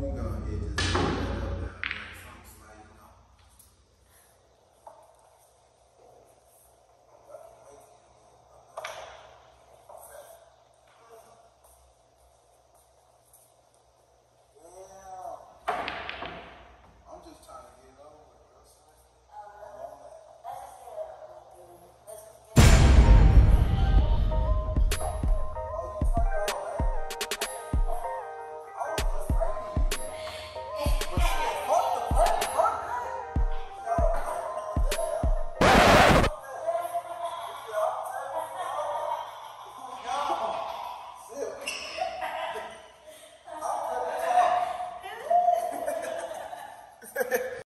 Holy Ghost.